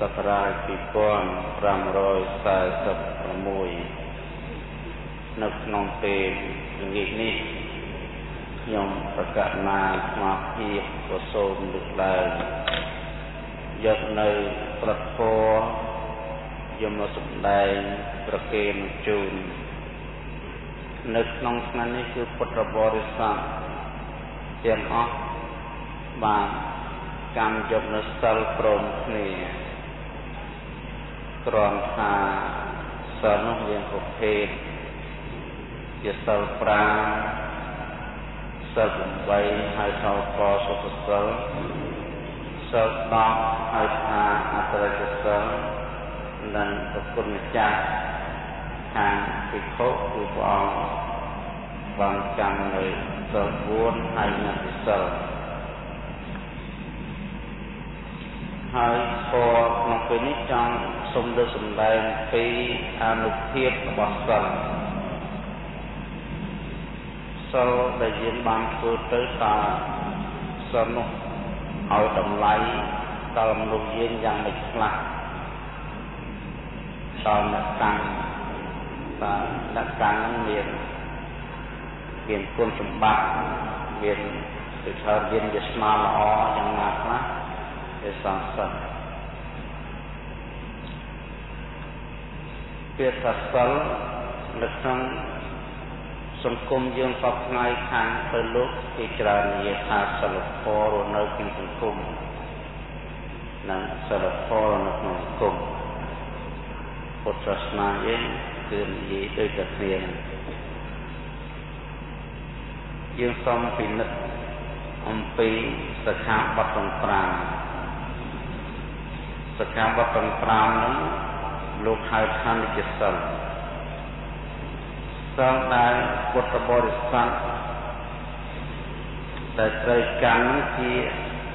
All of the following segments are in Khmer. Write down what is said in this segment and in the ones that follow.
សករាជ2546នៅក្នុងពេលល្ងាចនេះខ្ញុំប្រកាសណាស្មារតីក៏សូមលើកឡើងយកនៅប្រធរយកមកសម្ដែងប្រគេនជូននៅក្នុងថ្ងៃនេះគឺពុទ្ធបរិស័ទទាំងអស់បានកម្មយកនៅសិលព្រមគ្នា គ្រាន់ថាសិលនោះមានប្រភេទជាសិល5សិល8ហើយសិលកសុខសិលសិល10ហើយថាអត្រចសិលនិងប្រគុណម្ចាស់ខាងភិក្ខុគឺព្រះអង្គបានកម្មនៅសិល4ហើយនឹងសិលហើយធម៌ក្នុង ពេលនេះចង់សូមលើកសម្ដែងពីអនុភាពរបស់សិលសិលដែលយើងបានធ្វើទៅតើសិលនោះឲ្យតម្លៃដល់មនុស្សយើងយ៉ាងម៉េចខ្លះដល់អ្នកតាំងតើអ្នកតាំងមានមានគុណសម្បត្តិមានគឺថាមានវាសនាល្អយ៉ាងណាខ្លះជាសង្សឹក ពាក្យថាសិលនៅក្នុងសង្គមយើងសពថ្ងៃខាងទៅលោកគេច្រើននិយាយថាសិលធម៌រស់នៅក្នុងសង្គមនិងសិលធម៌នៅក្នុងសង្គមពុទ្ធសាសនាយើងគឺនិយាយដូចតែគ្នាយើងសូមពិនិត្យអំពីសិក្ខាបទទាំង5សិក្ខាបទទាំង5ហ្នឹង លោកហៅថានិច្ចសិលសិលដែលពុទ្ធបរិស័ទដែលត្រូវកាន់ជា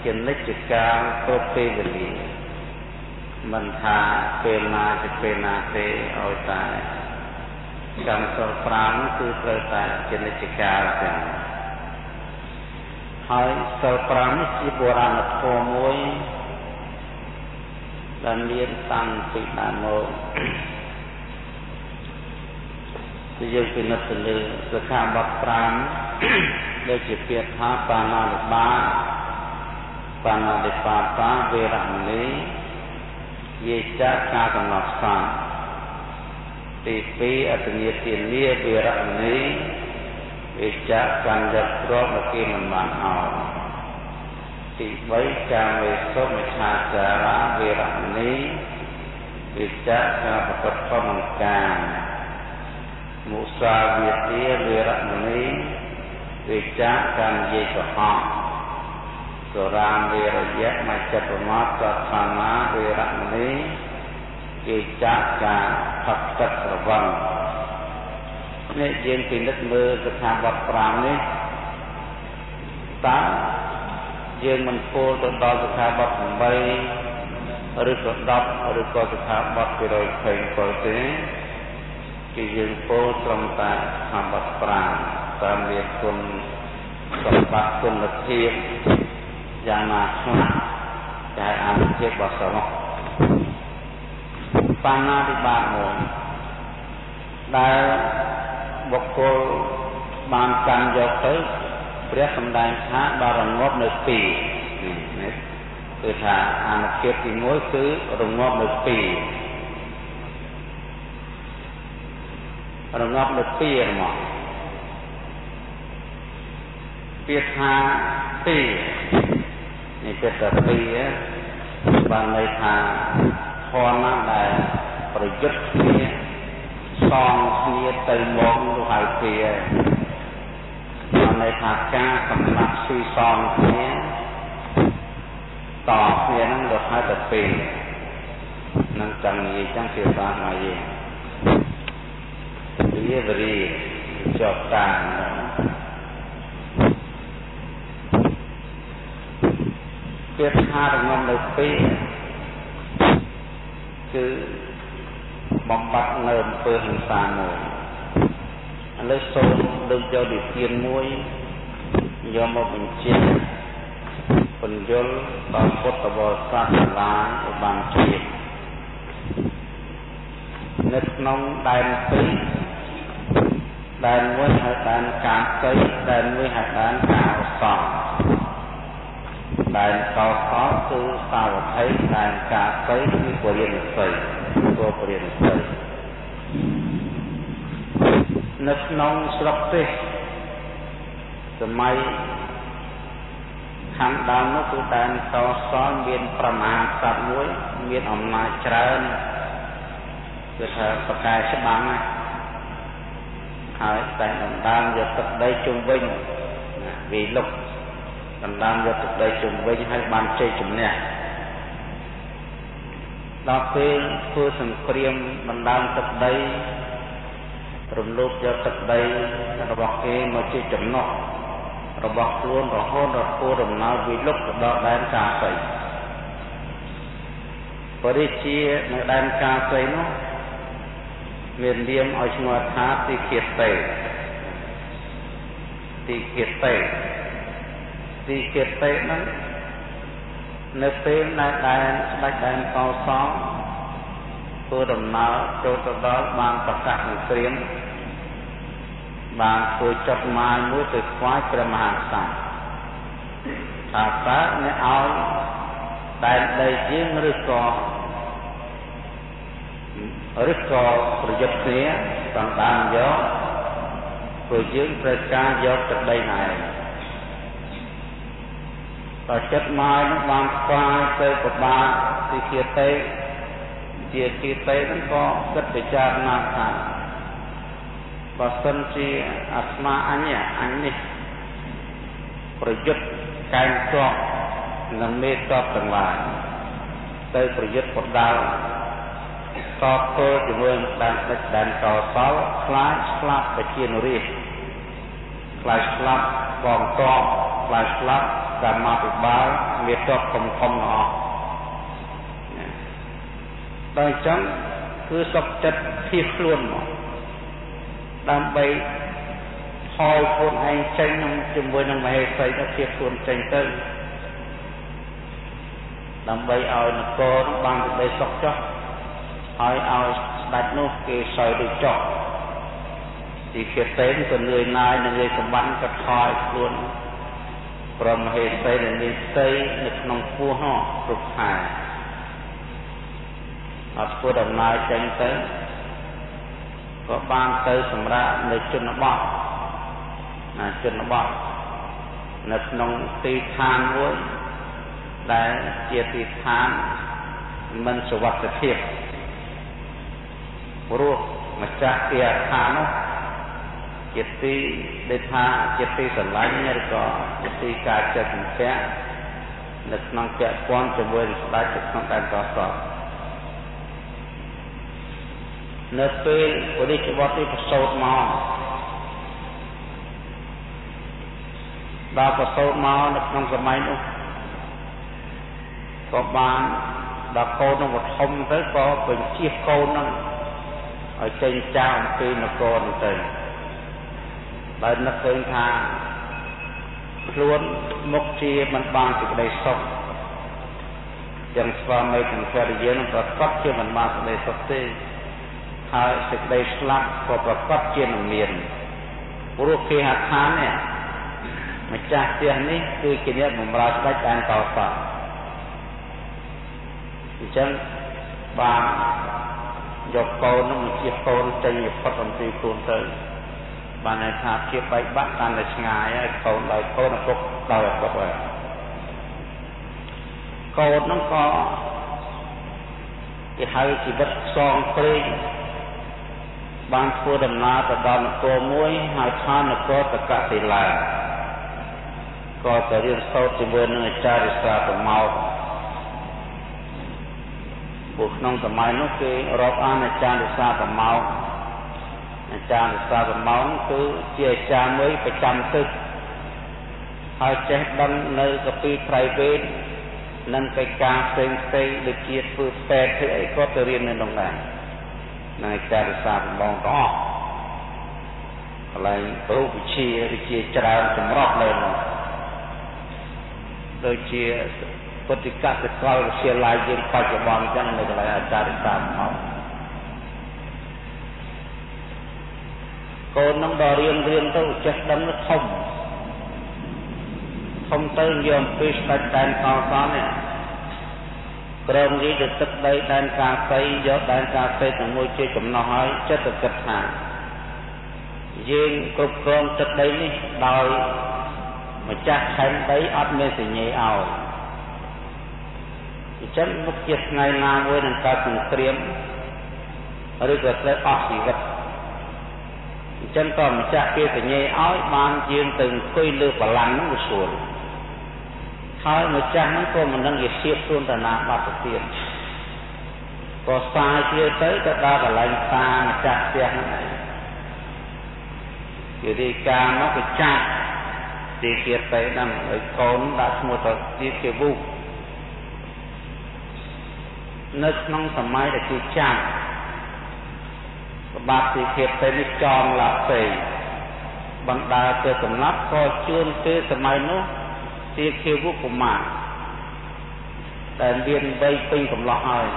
ជានិច្ចកាលគ្រប់ពេលវេលាមិនថាពេលណាជាពេលណាទេឲ្យតែកម្មសិល5គឺត្រូវតែជានិច្ចកាលទាំងហើយសិល5នេះជាបុរាណធម៌មួយ ដែលមានតាំងពីដើមមកគឺយើងពិនិត្យទៅលើសិក្ខាបទ5ដែលជាពាក្យថាបាណានិបាបាណានិបាតាវេរមណីយេចការកំណត់សានទី2អតនិទានាវេរមណីយេចកាន់យកគ្រាប់មកគេមិនបានអោ ទី3កាមេសុមិឆាចារាវេរមណីវិជ្ជការប្រកបធម្មកាមមុសាវាទាវេរមណីវិជ្ជការនិយាយកុហកសុរាវេរយៈមច្ចប្រមាទសត្ថានាវេរមណីវិជ្ជការផឹកទឹកស្រវឹងនេះយើងពិនិត្យមើលស្ថាបទ5នេះតើ យើងមិនពោលទៅដល់សិក្ខាបទ8ឬក៏10ឬក៏សិក្ខាបទ227ទេគឺយើងពោលត្រឹមតែសិក្ខាបទ5តាមមានគុណសម្បត្តិគុណភាពយ៉ាងណាខ្លះតែអនុភាពរបស់សរុបបាណាតិបាតមួយដែលបុគ្គលបានកាន់យកទៅ ព្រះសម្ដែងថាដល់រងាប់នៅ2នេះគឺថាអានុភាពទី1គឺរងាប់នៅ2រងាប់នៅ2ហ្មងពាក្យថា2នេះពាក្យថា2បានន័យថាធម៌ណាដែលប្រយុទ្ធគ្នាសងគ្នាទៅមកនោះហើយពី ន័យថាការសម្រាប់ស៊ីសំគ្នាតគ្នានឹងរហូតទៅពេលនឹងចង់និយាយចឹងភាសាខ្មែរយើងវិវរីជាប់តាមពាក្យថារងំនៅពីគឺបំបត្តិនៅអំពើហិង្សាមួយ ឥឡូវសូមលើកយកនិទានមួយយកមកបញ្ជាក់ពន្យល់ដល់ពុទ្ធបរិស័ទទាំងឡាយឲ្យបានជ្រាបនៅក្នុងដែនពីរដែនមួយហៅដែនកាសីដែនមួយហៅដែនកោសលដែនកោសលគឺសាវត្ថីដែនកាសីគឺពរិនិស័យគោពរិនិស័យ នៅក្នុងស្រុកទេសសម័យខាងដើមនោះគឺដែនកោសលមានប្រមាណសត្វមួយមានអំណាចច្រើនគឺថាប្រកែច្បាំងណាហើយតែដណ្ដើមយកទឹកដីជុំវិញវាលុកដណ្ដើមយកទឹកដីជុំវិញហើយបានជ័យជំនះដល់ពេលធ្វើសង្គ្រាមដណ្ដើមទឹកដី រំលោភយកទឹកដីរបស់គេមកជាចំណុះរបស់ខ្លួនរហូតដល់ធ្វើដំណើរវិលុកទៅដល់ដែនកាសីបរិជានៅដែនកាសីនោះមាននាមឲ្យឈ្មោះថាទីគិតេទីគិតេទីគិតេហ្នឹងនៅពេលដែលដែនស្ដេចដែនកោសលធ្វើដំណើរចូលទៅដល់បានប្រកាសសង្គ្រាម បានធ្វើចុចម៉ាយមួយទៅស្វាយព្រះមហាក្សត្រថាតើអ្នកឲ្យដែនដីយើងឬក៏ឬក៏ប្រយុទ្ធគ្នាបណ្ដានយកព្រោះយើងត្រូវការយកទឹកដីណែតើចិត្តមកនឹងបានស្វាយទៅប្របាទទីគាតេជាគាតេនឹងក៏គិតពិចារណាថា បើសិនជាអាត្មាអញអញនេះប្រយុទ្ធកែងជាប់នឹងមេតបទាំងឡាយទៅប្រយុទ្ធបដាល់តបទល់ជាមួយដែនដឹកដែនកោសលខ្លាចស្លាប់ប្រជានុរាជខ្លាចស្លាប់បងតបខ្លាចស្លាប់កម្មាភិបាលមេតបធំធំអស់ដល់អញ្ចឹងគឺសុខចិត្តភៀសខ្លួនមក ដើម្បីថយខ្លួនឯងចេញនឹងជាមួយនឹងមហេសីទៅភៀសខ្លួនចេញទៅដើម្បីឲ្យនគរនឹងបានសេចក្តីសុខចុះហើយឲ្យស្ដេចនោះគេសោយដូចចុះទីគេតេនក៏លឿនណាយនឹងលឿនសម្បត្តិក៏ថយខ្លួនព្រមហេសីដែលមានស្័យនៅក្នុងពោះនោះគ្រប់ខែអត់ធ្វើដំណើរចេញទៅ ក៏បានទៅសម្រាប់នៅជនបទណាជនបទនៅក្នុងទីឋានមួយដែលជាទីឋានមិនសុវត្ថិភាពព្រោះម្ចាស់ទីអាខានោះជាទីដែលថាជាទីស្រឡាញ់ឬក៏ជាទីការចិត្តសង្ឃៈនៅក្នុងពាក់ព័ន្ធជាមួយនឹងស្ដេចនៅក្នុងដែនកសល នៅពេលបរិច្វត្តនេះប្រសូតមកដល់ប្រសូតមកនៅក្នុងសម័យនោះក៏បានដល់កូននឹងធំទៅក៏បញ្ជាកូននឹងឲ្យចេញចាកអំពីនគរនោះទៅបើនឹកឃើញថាខ្លួនមុខជាមិនបានសេចក្តីសុខយ៉ាងស្វាមីទាំងភរិយានឹងប្រកបជាមិនបានសេចក្តីសុខទេ ហើយសេចក្តីស្លាប់ក៏ប្រកបជានឹងមានព្រោះគេហដ្ឋាននេះម្ចាស់ផ្ទះនេះគឺជាអ្នកបម្រើស្ដេចដែនកោសលអញ្ចឹងបានយកកូននឹងមកជាកូនចេញផុតអំពីខ្លួនទៅបានន័យថាភាពបែកបាក់កាន់តែឆ្ងាយហើយកូនដោយកូនឪពុកដោយឪពុកហើយកូននឹងក៏គេហៅជីវិតផ្សងព្រេង បានធ្វើដំណើរទៅដល់នគរមួយហៅថានគរតកសិលាក៏ទៅរៀនសូត្រជាមួយនឹងអាចារ្យរិសាប្រមោទពួកក្នុងសម័យនោះគេរាប់អានអាចារ្យរិសាប្រមោទអាចារ្យសាវមោនគឺជាអាចារ្យមួយប្រចាំទឹកហើយចេះដឹងនៅកពីត្រៃវេទនិងកិច្ចការផ្សេងផ្សេងដូចជាធ្វើពេទ្យធ្វើអីក៏ទៅរៀននៅក្នុងដែរ នៅអាចារ្យសាវមោនទាំងអស់កន្លែងរូបវិជាវិជាច្រើនចម្រុះនៅនោះដូចជាពុទ្ធិកសិកលវិទ្យាល័យយើងបច្ចុប្បន្នចឹងនៅកន្លែងអាចារ្យសាវមោនកូននឹងដល់រៀនរៀនទៅចេះដឹងធំធំទៅយកអំពីស្ដេចដែនកោសលនេះ ក្រមនិយាយទៅទឹកដីដែនកាសីយកដែនកាសីទាំងមួយជាចំណោះហើយចិត្តទៅគិតថាយើងគ្រប់គ្រងទឹកដីនេះដោយម្ចាស់ខែនដីអត់មានសញ្ញេឲ្យអញ្ចឹងមុខជាថ្ងៃណាមួយនឹងកើតសង្គ្រាមឬក៏ត្រូវអស់ជីវិតអញ្ចឹងក៏ម្ចាស់គេសញ្ញេឲ្យបានយើងទៅអង្គុយលើបល្ល័ង្កហ្នឹងវាស្រួល ហើយម្ចាស់ហ្នឹងក៏មិនដឹងជាធៀបខ្លួនតាណាបាត់ទៅទៀតក៏សាយជាទៅទៅដល់កន្លែងតាម្ចាស់ផ្ទះហ្នឹងជារីកាមកក៏ចាក់ទីគៀតទៅហ្នឹងឲ្យកូនដាក់ឈ្មោះទៅទីគៀវូនៅក្នុងសម័យដែលគេចាក់បាត់ទីគៀតទៅនេះចងឡាពេបណ្ដាទៅកំណត់ក៏ជួនពេលសម័យនោះ ជាភាវុកុមារដែលមានវ័យពេញកំឡោះហើយ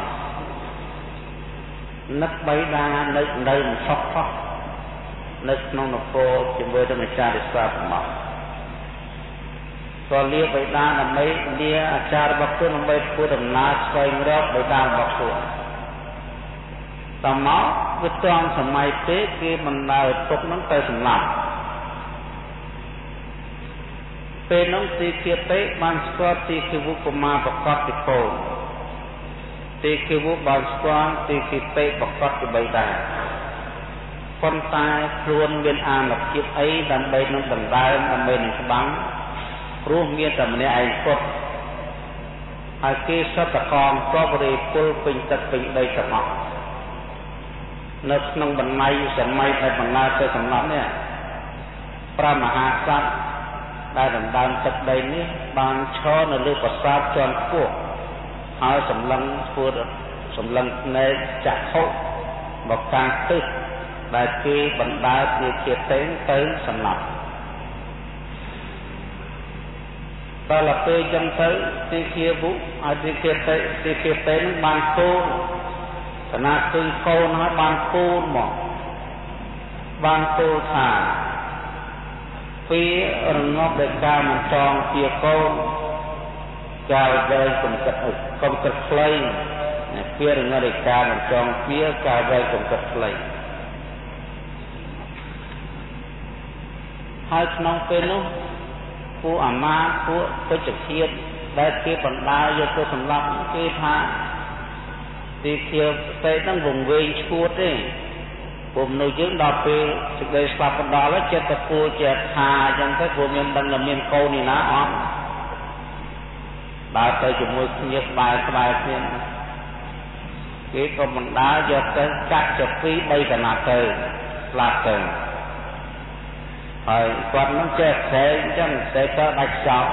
នឹកបៃតានៅនៅមិនសក់ខុសនៅក្នុងនគរជាមួយនឹងអាចារ្យរិសាមកក៏លាបៃតាដើម្បីលាអាចារ្យរបស់ខ្លួនដើម្បីធ្វើដំណើរស្វែងរកបៃតារបស់ខ្លួនតមកវាត្រង់សម័យពេកគេមិនដើរទុកនឹងទៅសម្លាប់ ពេលនោះទីគៀតេបានស្គាល់ទីគិវុកុមារប្រកបពីកូនទីគិវុបានស្គាល់ទីគិតេប្រកបពីបៃតាប៉ុន្តែខ្លួនមានអានុភាពអីដើម្បីនឹងដណ្ដើមដើម្បីនឹងច្បាំងព្រោះមានតែម្នាក់ឯងពុតហើយគេសតកងក៏បរិពលពេញទឹកពេញដីទាំងអស់នៅក្នុងបណ្ណៃសម័យដែលបណ្ដាទៅសំណត់នេះព្រះមហាក្សត្រ ដែលដណ្ដើមទឹកដីនេះបានឈរនៅលើប្រាសាទជាន់ខ្ពស់ហើយសម្លឹងធ្វើសម្លឹងភ្នែកចាក់ខុសមកកាងទឹកដែលគេបណ្ដើជាជាតេងទៅសម្លាប់ដល់ទៅចឹងទៅទីគាបុឲ្យទីគាតេទីគាតេនឹងបានគោលគណៈឃើញកូនហើយបានគោលមកបានគោលថា ពីរងាប់ដោយការមិនចងជាកូនកាលវែងកុំគិតកុំគិតខ្លីពីរងាប់ដោយការមិនចងជាកាលវែងកុំគិតខ្លីហើយក្នុងពេលនោះពួកអាមាពួកពេជ្ជឃាតដែលគេបណ្ដាយកទៅសម្លាប់គេថាទីខៀវពេកហ្នឹងវងវែងឈួតទេ ព្រោះមនុស្សយើងដល់ពេលសេចក្តីស្លាប់បណ្ដល់ហើយចិត្តតែគួរជាថាអញ្ចឹងទៅព្រោះមានដឹងថាមានកូននេះណាអត់ដើរទៅជាមួយគ្នាស្បែកស្បែកគ្នាគេក៏មិនដើរយកទៅកាត់ចពី3កណាត់ទៅស្លាប់ទៅហើយគាត់នឹងចេះស្រែកអញ្ចឹងស្រែកទៅដាច់ចោល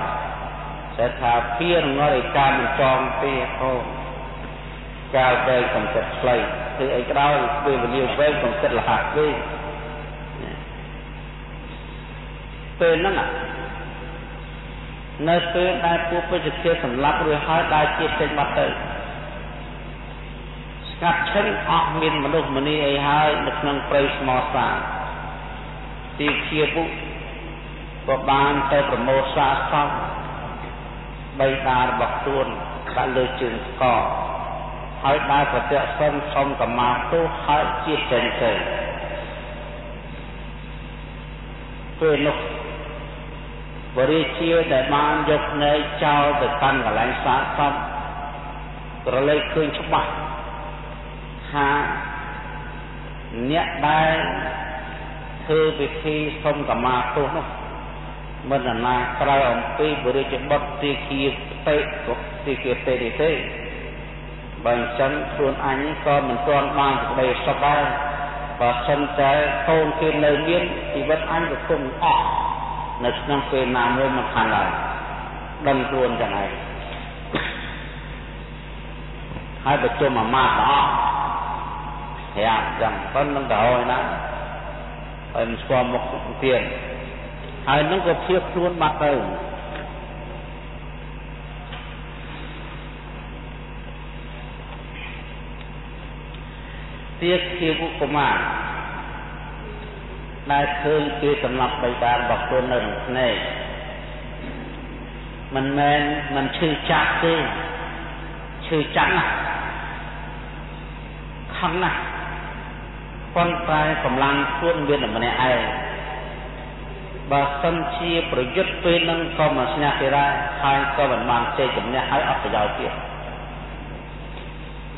តែថាពៀងងល់ឯកាមិនចងពីកូនកាលទៅកំចិត្តខ្លី គឺអីក៏ដោយពេលវេលាវែងកំចិត្តលះពេកពេលហ្នឹងនៅពេលដែលពួកពេជ្ជធាសម្លាប់រួចហើយដើរជាចេញបាត់ទៅស្កាត់ឈិនអស់មានមនុស្សម្នីអីហើយនៅក្នុងព្រៃស្មោសាទីជាពុក៏បានទៅប្រមូលសាសពបីតារបស់ខ្លួនដាក់លើជើងស្ក ហើយដើរប្រតិសិនសុំកម្មាទោសហើយជាចេញទៅពេលនោះបរិជាដែលបានយកភ្នែកចោលទៅកាន់កន្លែងសាកសពក្រឡេកឃើញច្បាស់ថាអ្នកដែលធ្វើពិធីសុំកម្មាទោសនោះមិនណាក្រៅអំពីបរិជាបុត្រទីគាតេទីគាតេនេះទេ បើអញ្ចឹងខ្លួនអញក៏មិនទាន់បានសេចក្តីសុខដែរបើសិនតែកូនគេនៅមានជីវិតអញក៏គង់អស់នៅក្នុងពេលណាមួយមិនខានឡើយដឹងខ្លួនចឹងហើយហើយប្រជុំអាមាត្យទាំងអស់ប្រាប់ចឹងប៉ុណ្្នឹងទៅហើយណាហើយមិនស្គាល់មុខទៀតហើយនឹងក៏ភៀសខ្លួនបាត់ទៅ ទៀតជាបុកុមារដែលឃើញគេសម្លាប់បិតារបស់ខ្លួននៅក្នុងភ្នែកមិនមែនមិនឈឺចាប់ទេឈឺចាប់ណាស់ខំណាស់ប៉ុន្តែកម្លាំងខ្លួនមានតែម្នាក់ឯងបើសិនជាប្រយុទ្ធពេលនឹងក៏មិនស្នះគេដែរហើយក៏មិនបានជ័យជំនះហើយអត់ប្រយោជន៍ទៀត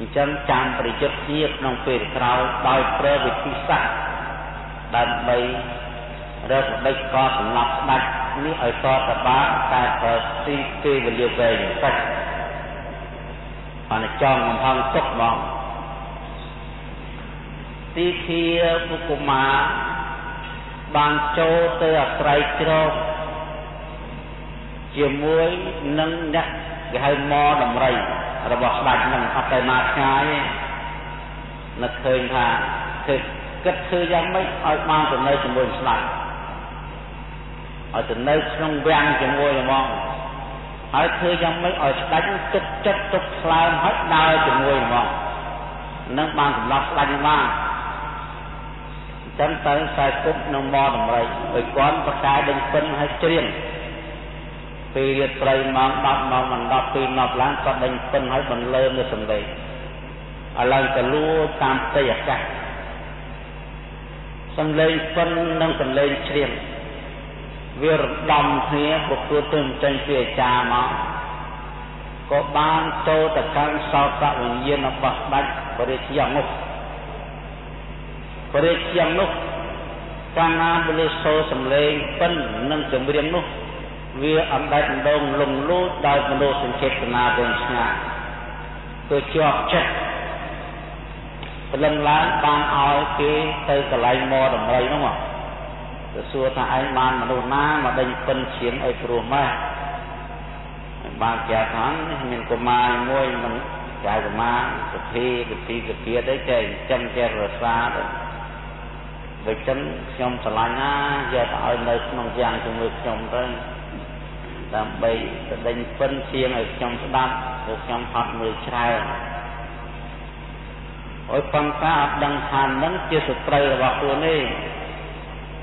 អញ្ចឹងចាំប្រយុទ្ធគ្នាក្នុងពេលក្រោយដោយប្រើវិធីសាស្ត្រដើម្បីរកដេចក៏សម្លាប់ស្ដេចនេះឲ្យតតបានតែប្រើទីពេលវេលាវែងតិចអានចំកំផងទុកមកទីធាបុកុមារបានចូលទៅអាស្រ័យជ្រកជាមួយនឹងអ្នកគេហៅមដំរី របស់ស្ដេចនឹងអត់ទៅណាឆ្ងាយទេនឹកឃើញថាធ្វើគិតធ្វើយ៉ាងម៉េចឲ្យបានទៅនៅជាមួយស្ដេចឲ្យទៅនៅក្នុងវាំងជាមួយហ្មងហើយធ្វើយ៉ាងម៉េចឲ្យស្ដេចទុកចិត្តទុកខ្លើមហើយដើរជាមួយហ្មងនឹងបានសម្លាប់ស្ដេចបានចឹងទៅខ្សែគប់នឹងមដំរីឲ្យគាត់ប្រកាយដេញពិនឲ្យច្រៀង ពេលរាត្រីម៉ោង10ម៉ោង12ម៉ោងឡើងគាត់ដេញពិនឲ្យបន្លឺនៅសំឡេងឥឡូវទៅលួតាមផ្ទៃអាកាសសំឡេងពិននិងសំឡេងច្រៀងវារំដំគ្នាប្រគួតទៅចេញពីអាចារ្យមកក៏បានចូលទៅកាន់សោតវិញ្ញាណរបស់ស្ដេចបរិជាអង្គនោះព្រះរាជានោះកាលណាមនុស្សសូរសំឡេងពិននិងចម្រៀងនោះ វាអណ្ដែតដងលងលូចដោយមនុស្សសញ្ចេតនាវិញឆ្ងាយគឺជាប់ចិត្តព្រលឹងឡើងបានឲ្យគេទៅកន្លែងមកដំរីនោះមកទៅសួរថាឯងបានមនុស្សណាមកដេញពិនឈៀងអីព្រោះម៉េះបានជាថាមានកុមារមួយមិនចាយកុមារសុភីសុភីសុភាទៅចេះចិញ្ចឹមចេះរសាទៅដូច្នេះខ្ញុំស្រឡាញ់ណាយកទៅឲ្យនៅក្នុងយ៉ាងជាមួយខ្ញុំទៅ ដើម្បីទៅដេញពិនជាងឲ្យខ្ញុំស្ដាប់ព្រោះខ្ញុំហត់មើលច្រើនអើយប៉ុន្តែអត់ដឹងថានឹងជាសត្រូវរបស់ខ្លួនទេ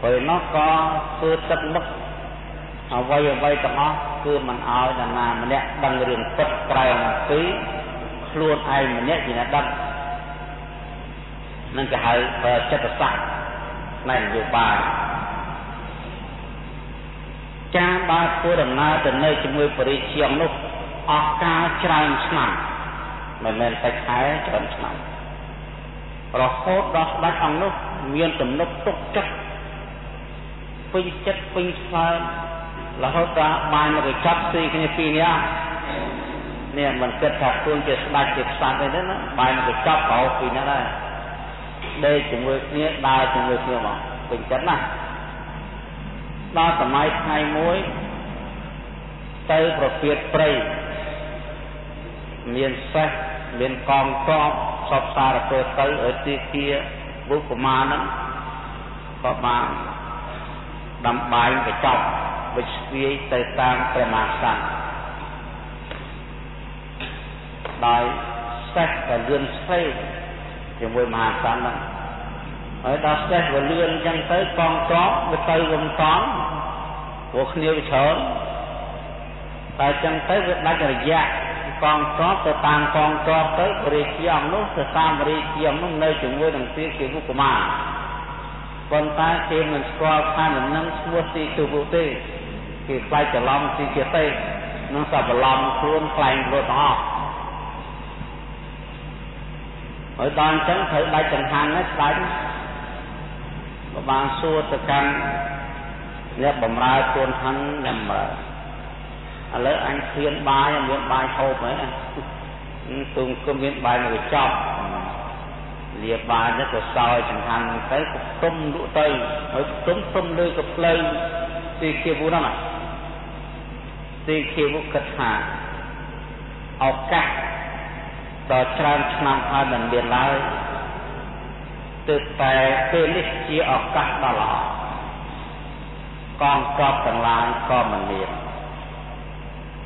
ពេលនោះក៏ធ្វើទឹកនឹកអ្វីអ្វីទាំងអស់គឺមិនឲ្យនរណាម្នាក់ដឹងរឿងពិតក្រៅអំពីខ្លួនឯងម្នាក់ជាអ្នកដឹងនឹងគេហៅចិត្តសាស្ត្រផ្នែកនយោបាយ ចាបើធ្វើដំណើរទៅនៅជាមួយបរិជាងនោះអស់កាលច្រើនឆ្នាំមិនមែនតែខែច្រើនឆ្នាំរហូតដល់ស្ដេចអង្គនោះមានទំនុកទុកចិត្តពេញចិត្តពេញស្លើមរហូតដល់បានមកកចាប់ស៊ីគ្នាពីរនាក់នេះមិនគិតថាខ្លួនជាស្ដេចជាខ្សាត់អីទេណាបានមកកចាប់ប្រោពីរនាក់ដែរដេកជាមួយគ្នាដើរជាមួយគ្នាមកពេញចិត្តណាស់ ដល់សម័យថ្ងៃមួយទៅប្រពៀតព្រៃមានសេះមានកងកបសពសារពើទៅឲ្យទីគាបុកមានឹងក៏បានដំបាយកញ្ចប់វិស្វាយទៅតាមព្រះមហាក្សត្រដោយសេះក៏លឿនស្វេជាមួយមហាក្សត្រហ្នឹង ហើយដល់ស្ទះវលឿនអញ្ចឹងទៅកងកបវាទៅវំតង់ព្រោះគ្នាវាច្រើនតែអញ្ចឹងទៅវាដាច់រយៈកងកបទៅតាមកងកបទៅបរិជាអង្គនោះទៅតាមបរិជាអង្គនោះនៅជាមួយនឹងទីគេមុខកមាប៉ុន្តែគេមិនស្គាល់ថានឹងឈ្មោះទីគឺពុទេគេខ្លាចច្រឡំទីជាទេនឹងសបឡំខ្លួនខ្លែងខ្លួនទាំងអស់ហើយដល់អញ្ចឹងត្រូវដាច់ចង្ហាន់នេះស្ដាច់ ក៏បានសួរទៅកាន់អ្នកបំរើខ្លួនខាងអ្នកបំរើឥឡូវអញឃ្លានបាយមានបាយហូបហើយទូងគុំមានបាយមកចប់លាបានទៅក៏សោយចង្ហាន់ទៅក៏ទុំលក់ទៅហើយទុំទុំលើក៏ផ្លូវទីគេវហ្នឹងទីគេវគិតថាឱកាសដល់ច្រើនឆ្នាំហើយមិនមានឡើយ ទើបតែពេលនេះជាឱកាសដ៏ល្អកងទ័ពទាំងឡាយក៏មិនមាន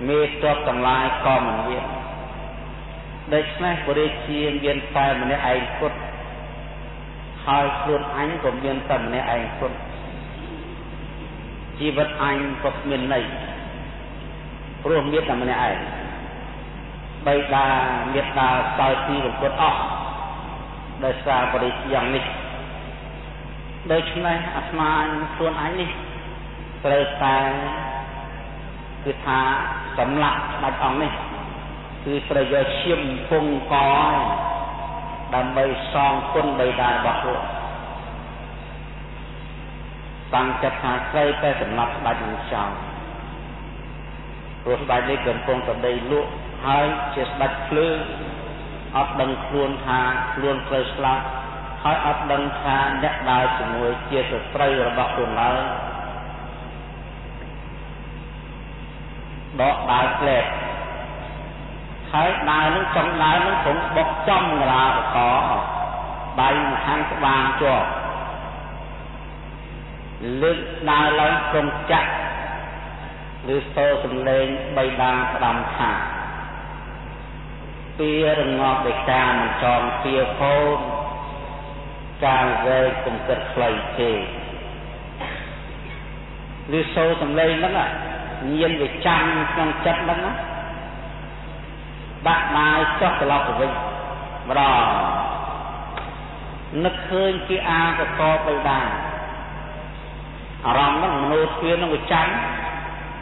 មេទ័ពទាំងឡាយក៏មិនមានដូច្នេះបរិជាមានតែម្នាក់ឯងពុតហើយខ្លួនអញក៏មានតែម្នាក់ឯងពុតជីវិតអញក៏គ្មានន័យព្រោះមានតែម្នាក់ឯងបីតាមេត្តាសោយទីរំពុតអស់ ដោយសារបរិជាយ៉ាងនេះដូច្នេះអាត្មាខ្លួនអញនេះត្រូវតែគឺថាសម្លាប់ស្ដេចអង្គនេះគឺត្រូវយកឈាមពងកដើម្បីសងគុណបីតារបស់ខ្លួនតាំងចិត្តថាត្រូវតែសម្លាប់ស្ដេចនឹងចោលព្រោះស្ដេចនេះកំពុងតែដីលក់ហើយជាស្ដេចភ្លើង អត់ដឹងខ្លួនថាខ្លួនត្រូវស្លាប់ហើយអត់ដឹងថាអ្នកដើរជាមួយជាសត្រូវរបស់ខ្លួនឡើយដកដើរផ្លែកហើយដើរនឹងចង់ដើរនឹងผมបុកចំកលាបកដៃម្ខាងក្បាលជាប់លើកដើរឡើងក្រុមចាក់ឬស្ទើសំឡេងបីដាផ្ដាំថា ពីរងាប់ដោយការមិនចងពៀកូនការវែកគំកិតខ្លីទេឬសូរសំឡេងហ្នឹងញៀនវាចាំក្នុងចិត្តហ្នឹងណាដាក់បាយចុះត្រឡប់ទៅវិញម្ដងនឹកឃើញគេអាកកបីដែរអារម្មណ៍ហ្នឹងមនុស្សស្ពានហ្នឹងវាចាំ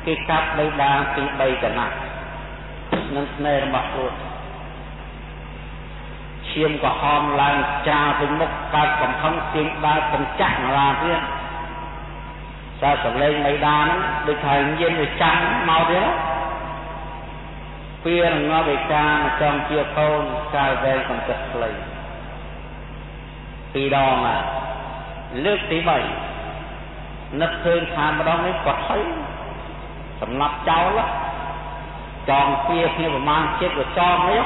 គេកាប់បីដាពី3កណាត់នឹងស្នេហ៍របស់ខ្លួន ឈាមក៏ហមឡើងចាពេញមុខកើតកំហឹងទៀងដើរពងចាក់ណារាទៀតតែសម្លេងមីដាហ្នឹងដូចថាញៀនវាចាំមកទៀតពីរងវិការចំជាកូនកាយវែងកំចិត្តខ្លីពីរដងលើកទី3នឹកឃើញថាម្ដងនេះក៏ថៃសម្រាប់ចោលចងពៀគ្នាប្រមាណចិត្តក៏ចងនេះ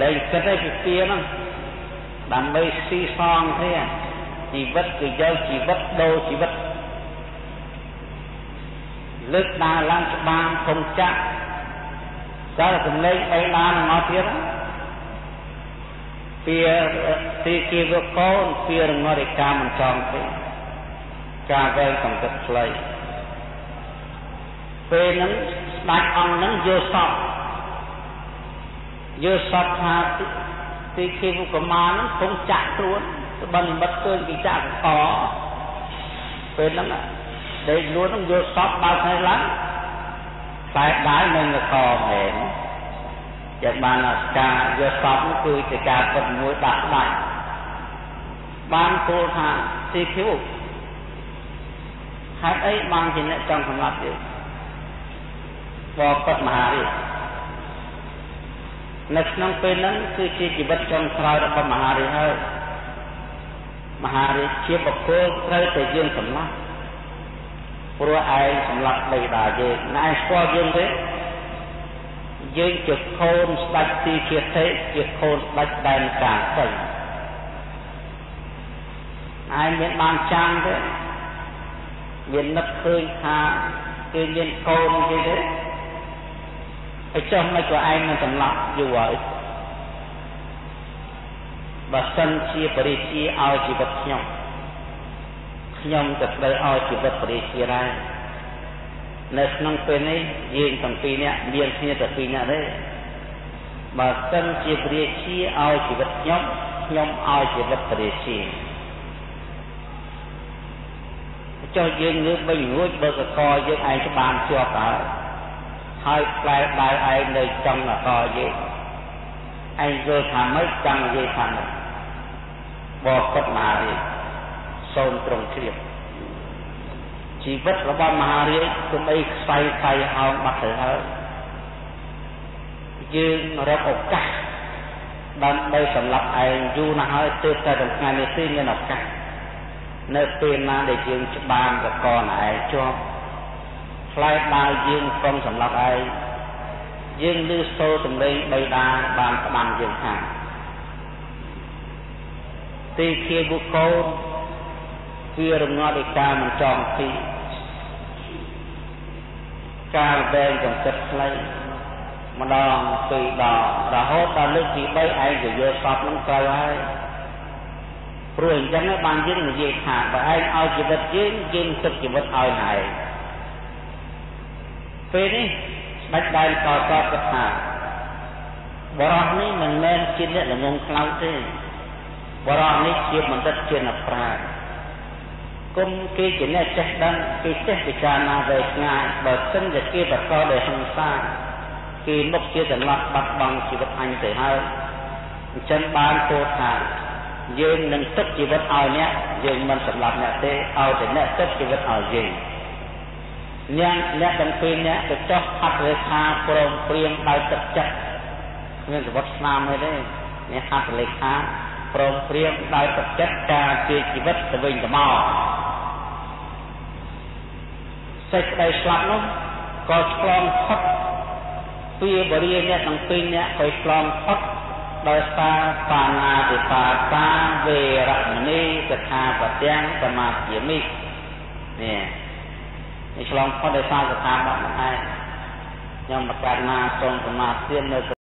លែងគិតឲ្យពីពៀហ្នឹងដើម្បីស៊ីសងគ្នាជីវិតគឺយកជីវិតដូរជីវិតលើកដើរឡើងច្បាមធំចាក់តើសម្លេងអីបានមកទៀតពីទីគីវកូនពីរងរិកាមិនចង់ទេការវែងកំគិតខ្លីពេលហ្នឹងស្ដេចអង្គហ្នឹងយកសព យកសពថាទីគីវកមាហ្នឹងគង់ចាក់ខ្លួនស្បិនមិត្តឃើញគេចាក់កពេលហ្នឹងដេកលួនហ្នឹងយកសពបើកថ្ងៃឡើងតែដើរនឹងកមែនយ៉ាងបានការយកសពនោះគឺជាការពិតមួយដាក់ដាច់បានពោលថាទីឃីវហេតុអីបានជាអ្នកចង់សម្លាប់យើងបបពិតមហារាជ នៅក្នុងពេលហ្នឹងគឺជាជីវិតចុងក្រោយរបស់មហារាជហើយមហារាជជាបុគ្គលត្រូវតែយើងសម្លាប់ព្រោះឯងសម្លាប់ដីដាយើងណែស្គាល់យើងទេយើងជាកូនស្ដេចទីគិតិជាកូនស្ដេចដែនកាសីឯងមានបានចាំងទេមាននឹកឃើញថាគេមានកូនគេទេ ហើយចុះមិនក៏ឯងមិនសម្លាប់យូរហើយបើសិនជាបរិជាឲ្យជីវិតខ្ញុំខ្ញុំក៏ត្រូវឲ្យជីវិតបរិជាដែរនៅក្នុងពេលនេះយើងទាំងពីរនាក់មានគ្នាតែពីរនាក់ទេបើសិនជាព្រះរាជាឲ្យជីវិតខ្ញុំខ្ញុំឲ្យជីវិតព្រះរាជាចុះយើងងើបវិញរួចបើកកយើងឯងច្បានជាប់ហើយ ហើយផ្លែដៃឯងនៅចង់កកយើងឯងយល់ថាម៉េចចង់និយាយថាម៉េចបបកត់មកទេសូមត្រង់ជ្រាបជីវិតរបស់មហារាជទោះបីខ្សែខ្សែហោងបាត់ទៅហើយយើងរកឱកាសដើម្បីសម្រាប់ឯងយូរណាស់ហើយទើបតែដល់ថ្ងៃនេះទីមានឱកាសនៅពេលណាដែលយើងច្បាមកកណឯងជាប់ ផ្លែដើរយើងព្រមសម្រាប់ឯងយើងឮសូរសំឡេងបីដាបានស្ដាំយើងថាទីជាបុគ្គលវារងាត់ឯកាមិនចង់ទីកាលវែងកំសិតខ្លីម្ដងពីរដងរហូតដល់លើកទី3ឯងក៏យល់សពនឹងត្រូវហើយព្រោះអញ្ចឹងបានយើងនិយាយថាបើឯងឲ្យជីវិតយើងយើងទឹកជីវិតឲ្យឯង ពេលនេះស្ដេចដែនក៏តបថាបរោះនេះមិនមែនជាអ្នកល្ងងខ្លៅទេបរោះនេះជាបណ្ឌិតជាអ្នកប្រាជ្ញគុំគេជាអ្នកចេះដឹងគេចេះពិចារណាវែងឆ្ងាយបើសិនជាគេបកដោយហិង្សាគេមុខជាចន្លោះបាត់បង់ជីវិតអញទៅហើយអញ្ចឹងបានពោលថាយើងនឹងទឹកជីវិតឲ្យអ្នកយើងមិនសម្លាប់អ្នកទេឲ្យតែអ្នកទឹកជីវិតឲ្យយើង អ្នកអ្នកទាំងពីរអ្នកទៅចោះហត្ថលេខាព្រមព្រៀងដោយទឹកចិត្តគ្មានសវត្ថស្នាមទេនេះហត្ថលេខាព្រមព្រៀងដោយទឹកចិត្តការជាជីវិតទៅវិញទៅមកសេចក្តីស្លាប់នោះក៏ឆ្លងផុតពីបរិយាអ្នកទាំងពីរអ្នកក៏ឆ្លងផុតដោយសារបាណាតិបាតាវេរមណីសខាបទាំងសមាធិមិនេះ នេះឆ្លងផុតដោយសារស្ថាប័នហ្នឹងឯងខ្ញុំបកណាសូមសមាធិនៅ